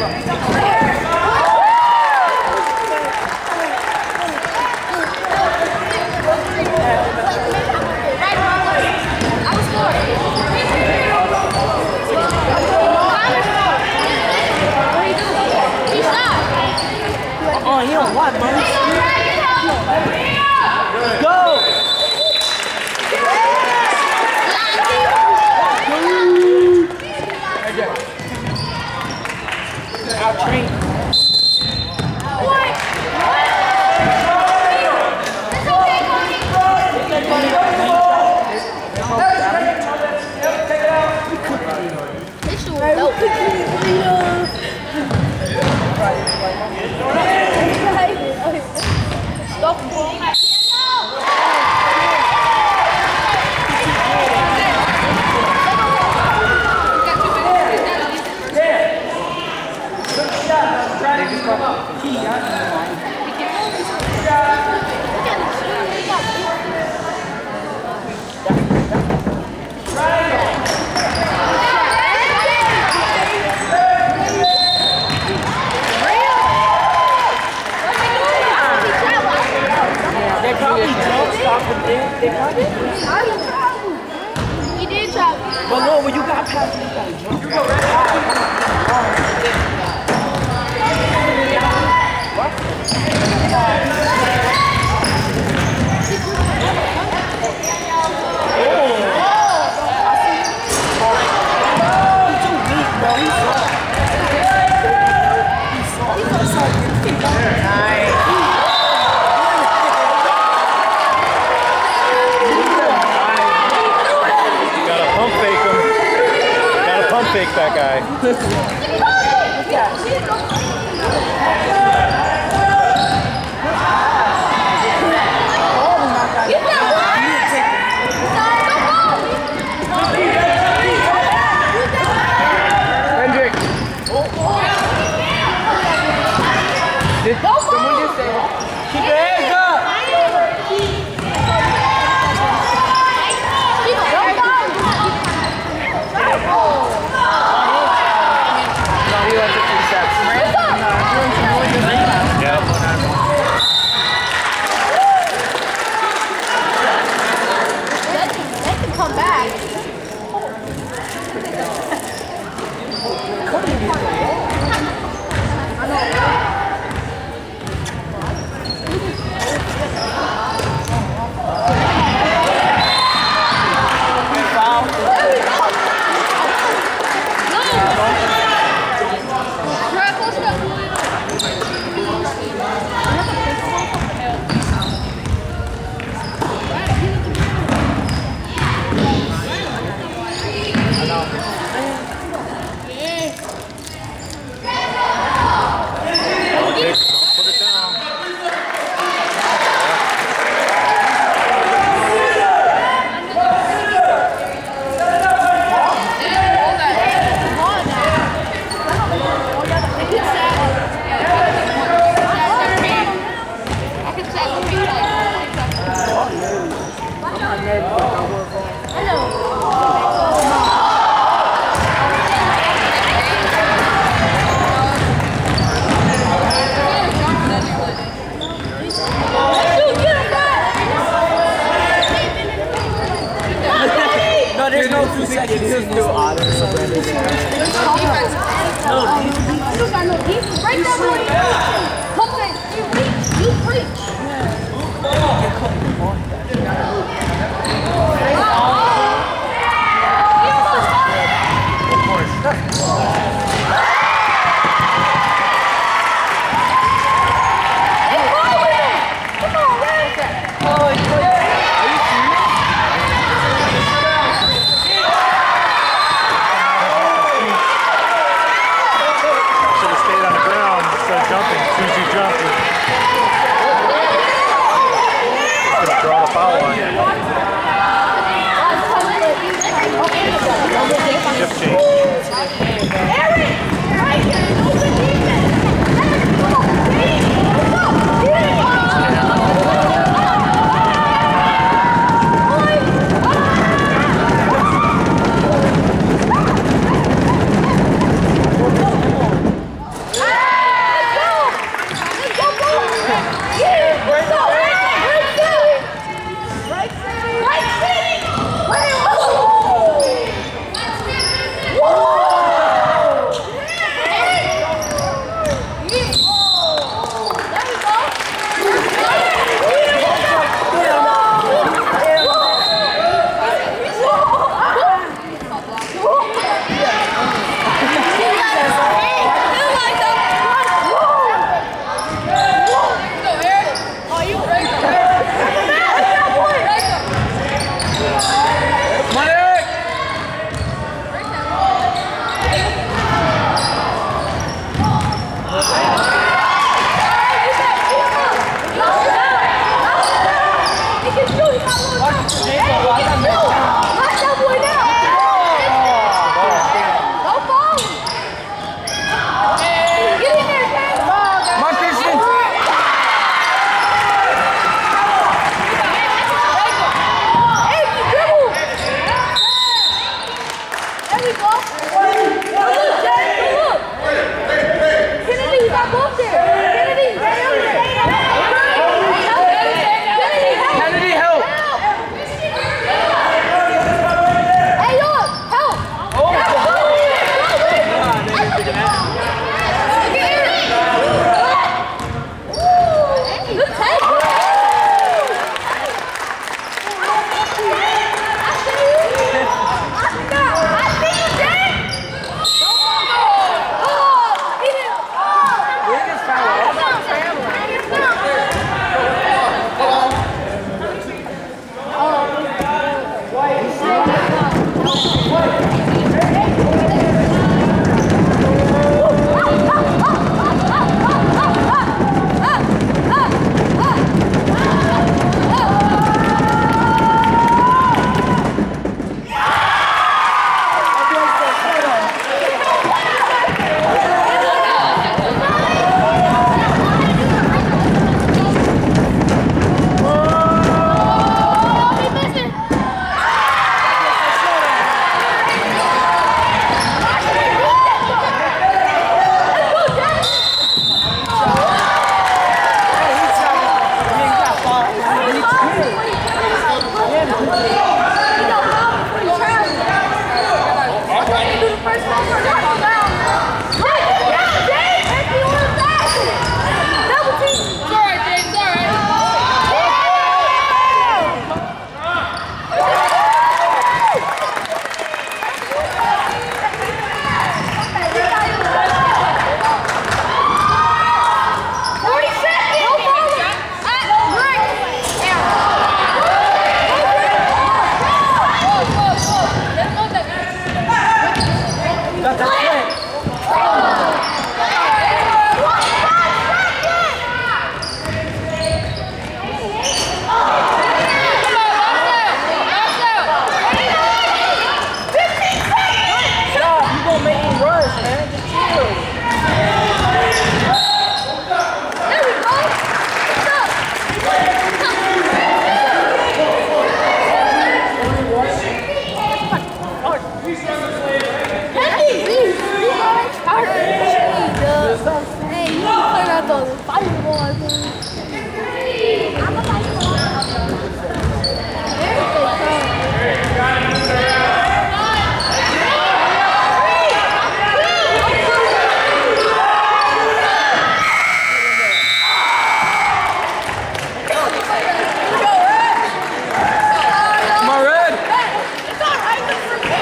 Hold on. Out train. Fake There's no two seconds. There's no honor. You got no defense. Break that boy. job.